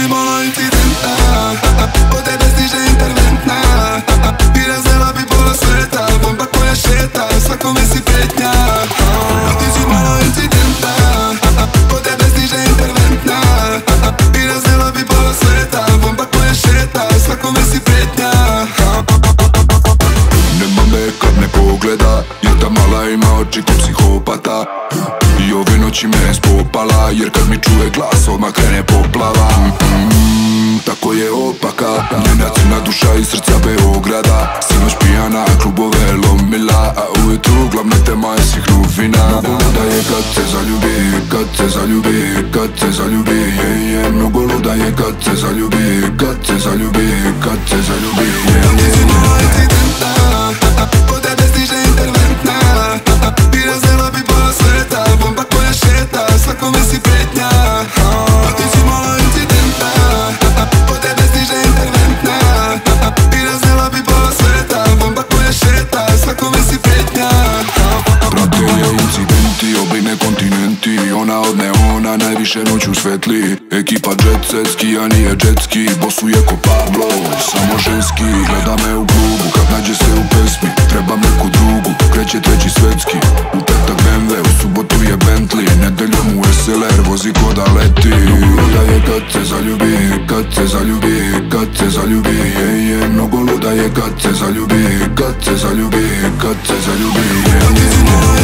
si malo incidentna Od tebe stiže interventna I razela sveta Bomba koja šeta, svakome si pretnja Ti si malo incidentna Od tebe stiže interventna I sveta Bomba koja šeta, svakome si pretnja Nema me kad ne pogleda Jer ta mala ima oči ko noći me spopala Jer kad mi čuje glas odmah krene poplava. Mm, Tako je opaka Njena crna duša iz srca Beograda. Sinoć pijana klubove lomila A ujutru glavna tema je svih novina. Luda je kad se zaljubi Kad se zaljubi Kad se zaljubi je. Mnogo luda je kad se zaljubi Kad se zaljubi Kad se zaljubi je, Ona od neona najviše noću svetli. Ekipa jet set, skija nije jetski Bosuje ko Pablo, samo ženski. Gleda me u klubu, kad nađe se u pesmi Treba neku drugu, kreće treći svetski. U petak BMW, u subotu je Bentley Nedeljom u SLR, vozi ko da leti. Luda je kad se zaljubi, kad se zaljubi Kad se zaljubi, je, je Mnogo luda je kad se zaljubi Kad se zaljubi, kad se zaljubi, je, je